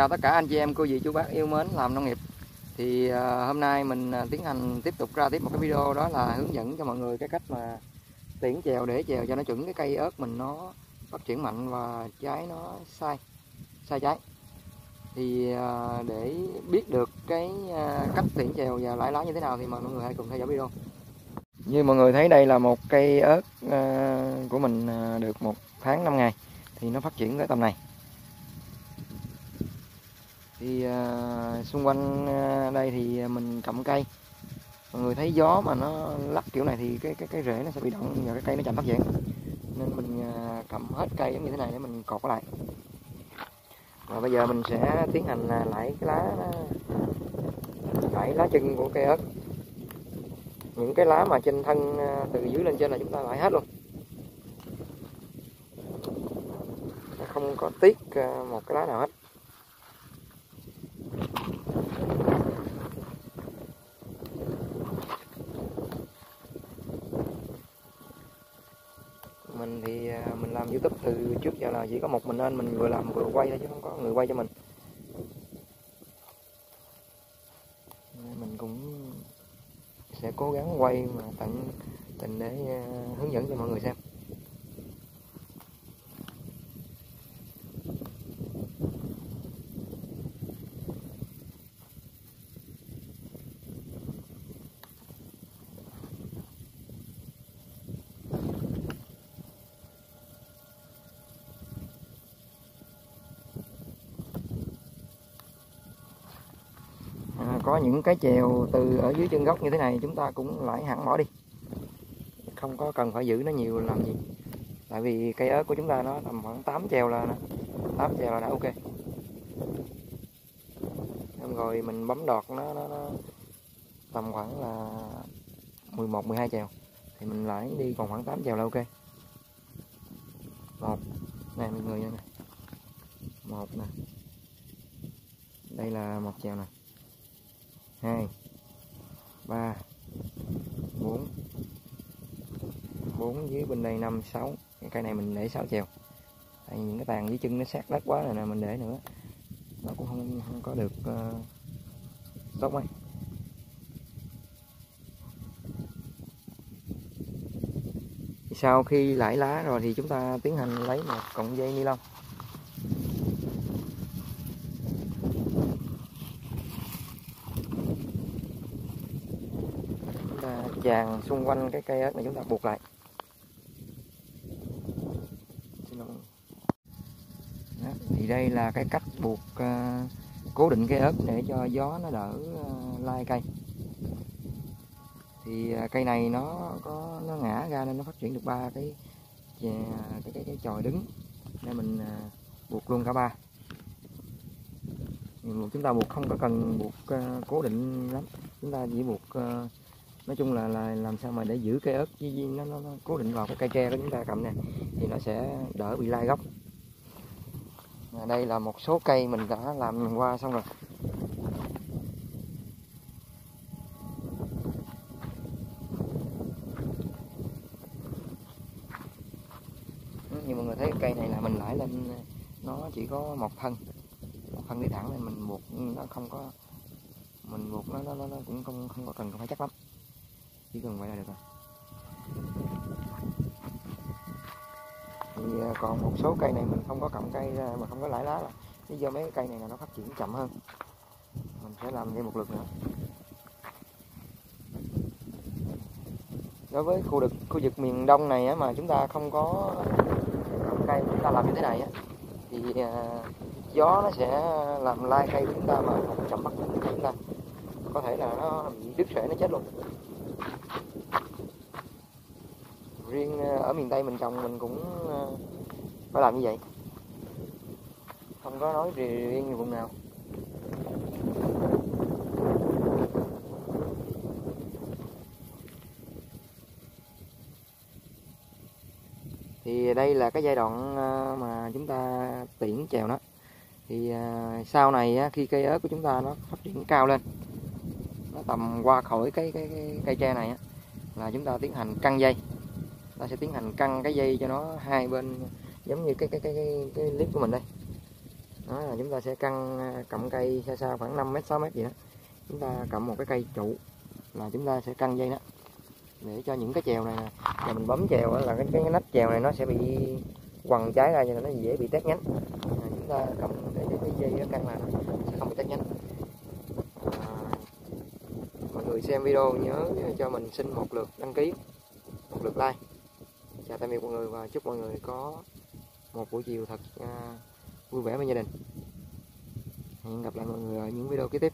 Chào tất cả anh chị em, cô dì, chú bác yêu mến làm nông nghiệp. Thì uh, hôm nay mình ờ, tiến hành tiếp tục ra tiếp một cái video đó là hướng dẫn cho mọi người cái cách mà tiễn chèo để chèo cho nó chuẩn cái cây ớt mình nó phát triển mạnh và trái nó sai sai trái. Thì uh, để biết được cái uh, cách tiễn chèo và lãi lá như thế nào thì mời mọi người hãy cùng theo dõi video. Như mọi người thấy đây là một cây ớt uh, của mình uh, được một tháng 5 ngày thì nó phát triển tới tầm này thì uh, xung quanh à, đây thì mình cầm cây. Mọi người thấy gió mà nó lắc kiểu này thì cái cái cái rễ nó sẽ bị động và cái cây nó chậm phát triển. Nên mình uh, cầm hết cây giống như thế này để mình cột lại. Và bây giờ mình sẽ tiến hành lại cái lá lại lá chân của cây ớt. Những cái lá mà trên thân từ dưới lên trên là chúng ta lại hết luôn. Không có tiếc một cái lá nào hết. Mình thì à, mình làm youtube từ trước giờ là chỉ có một mình nên mình vừa làm vừa quay thôi chứ không có người quay cho mình. Mình cũng sẽ cố gắng quay mà tận tình để à, hướng dẫn cho mọi người xem. Có những cái chèo từ ở dưới chân gốc như thế này chúng ta cũng lại hẳn bỏ đi. Không có cần phải giữ nó nhiều làm gì. Tại vì cây ớt của chúng ta nó tầm khoảng 8 chèo là 8 chèo là đã ok. Rồi mình bấm đọt nó, nó, nó tầm khoảng là 11 12 chèo. Thì mình lại đi còn khoảng 8 chèo là ok. Một này mọi người nha một nè. Đây là một chèo này hai ba bốn. Bốn dưới bên đây năm sáu. Cái cây này mình để sáu chèo tại những cái tàn dưới chân nó sát đất quá rồi nè mình để nữa. Nó cũng không không có được uh, tốt mấy. Sau khi lãi lá rồi thì chúng ta tiến hành lấy một cọng dây ni lông. Vàng xung quanh cái cây ớt này chúng ta buộc lại. Đó, thì đây là cái cách buộc uh, cố định cây ớt để cho gió nó đỡ uh, lai cây. Thì uh, cây này nó có nó ngã ra nên nó phát triển được ba cái cái cái cái chòi đứng nên mình uh, buộc luôn cả ba. Chúng ta buộc không có cần buộc uh, cố định lắm. Chúng ta chỉ buộc uh, nói chung là, là làm sao mà để giữ cây ớt nó, nó, nó cố định vào cái cây tre đó chúng ta cầm nè thì nó sẽ đỡ bị lai gốc. Và đây là một số cây mình đã làm qua xong rồi. Như mọi người thấy cây này là mình lại lên nó chỉ có một thân một thân đi thẳng nên mình buộc nó không có mình buộc nó nó, nó cũng không không có cần phải chắc lắm chỉ cần vậy là được rồi. Thì à, còn một số cây này mình không có cầm cây ra mà không có lãi lá là lý do mấy cái cây này là nó phát triển chậm hơn. Mình sẽ làm thêm một lượt nữa. Đối với khu vực khu vực miền đông này á, mà chúng ta không có cây chúng ta làm như thế này á, thì à, gió nó sẽ làm lai cây của chúng ta mà không chậm bắt chúng ta. Có thể là nó bị đứt rễ nó chết luôn riêng ờ, ở miền tây mình trồng mình cũng ờ, phải làm như vậy. Không có nói riêng vùng nào. Thì đây là cái giai đoạn ờ, mà chúng ta tiễn chèo nó thì sau này khi cây ớt của chúng ta nó phát triển cao lên nó tầm qua khỏi cái cái, cái cây tre này là chúng ta tiến hành căng dây ta sẽ tiến hành căng cái dây cho nó hai bên giống như cái cái cái cái, cái clip của mình đây. Đó là chúng ta sẽ căng à, cọng cây xa xa khoảng 5 mét 6 mét gì đó. Chúng ta cầm một cái cây trụ là chúng ta sẽ căng dây đó. Để cho những cái chèo này là mình bấm chèo là cái, cái nách chèo này nó sẽ bị quằn trái ra cho nên nó dễ bị tét nhánh. À, chúng ta cầm cái, cái, cái dây đó căng là sẽ không bị tét nhánh. À, mọi người xem video nhớ cho mình xin một lượt đăng ký một lượt like chào tạm biệt mọi người và chúc mọi người có một buổi chiều thật uh, vui vẻ bên gia đình. Hẹn gặp lại mọi người ở những video kế tiếp.